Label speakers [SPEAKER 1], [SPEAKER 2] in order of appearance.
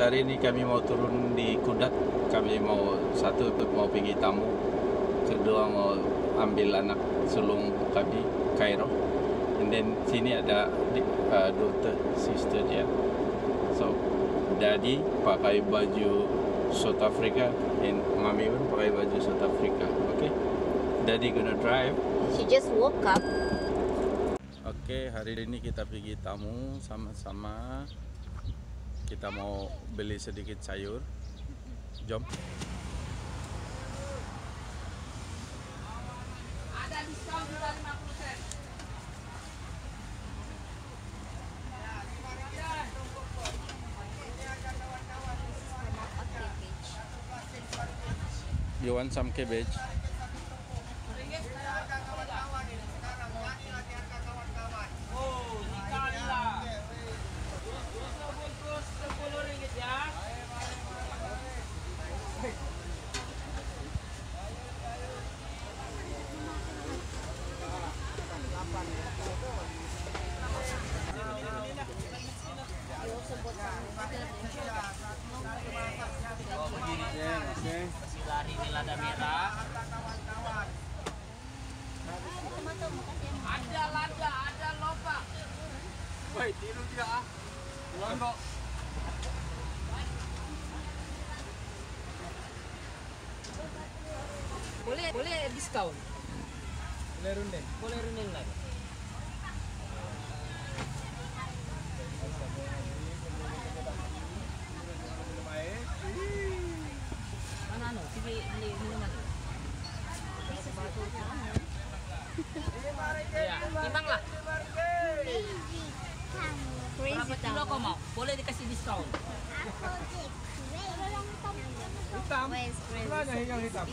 [SPEAKER 1] Hari ini kami mau turun di Kudat. Kami mau satu mau pergi tamu, kedua mau ambil anak sulung kami Cairo. And then sini ada uh, daughter, sister dia. So daddy pakai baju South Africa and mami pun pakai baju South Africa. Okay, daddy gonna drive.
[SPEAKER 2] She just woke up.
[SPEAKER 1] Oke, hari ini kita pergi tamu sama-sama. Kita mau beli sedikit sayur. Jom. You want some cabbage?
[SPEAKER 3] Woi, tiru tidak ah. Pulang kok. Boleh, boleh diskon. Boleh runding. Boleh runding lagi. Mana anu? Sige, beli minuman. Ya, timbang lah. kilo mau. Boleh dikasih diskon.
[SPEAKER 2] Hitam. Hitam. Hitam. Hitam.